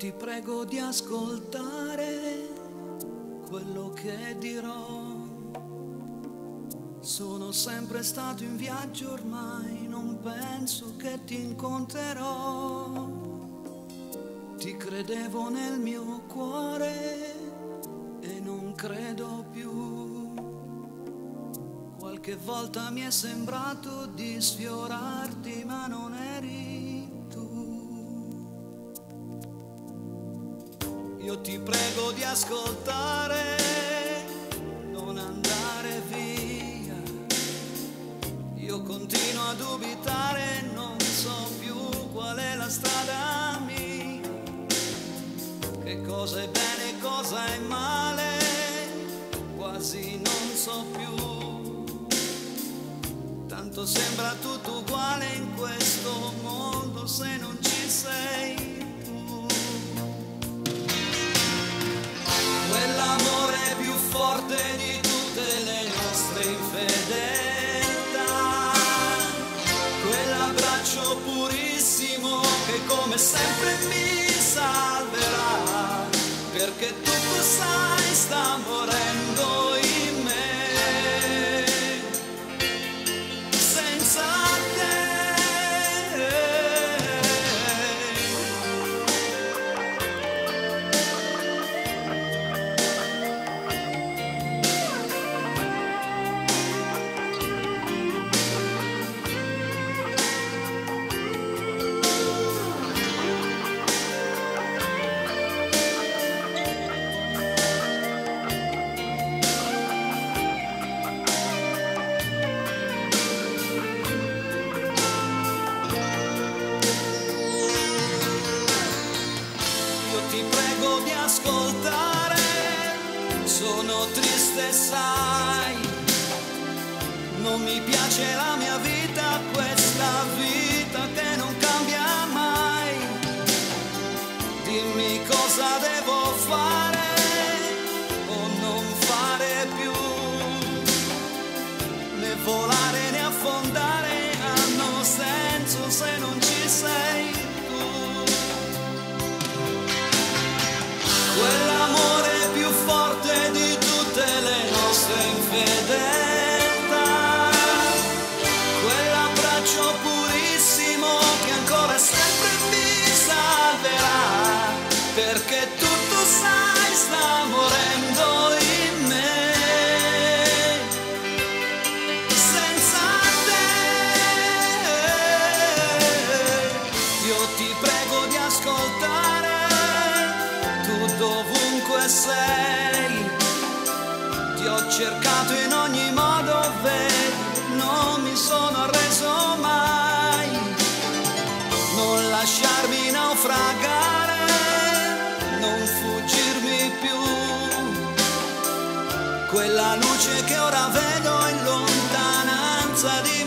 ti prego di ascoltare quello che dirò. Sono sempre stato in viaggio ormai, non penso che ti incontrerò. Ti credevo nel mio cuore e non credo più. Qualche volta mi è sembrato di sfiorarti, ma non eri Io ti prego di ascoltare, non andare via. Io continuo a dubitare, non so più qual è la strada mia. Che cosa è bene cosa è male, quasi non so più. Tanto sembra tutto uguale che come sempre mi salverà. Perché tu sai sta morendo triste sai, non mi piace la mia vita, questa vita che non cambia mai. Dimmi cosa devo fare o non fare più, né volare né affondare sei. Ti ho cercato in ogni modo, vedi, non mi sono arreso mai. Non lasciarmi naufragare, non fuggirmi più. Quella luce che ora vedo in lontananza, dimmi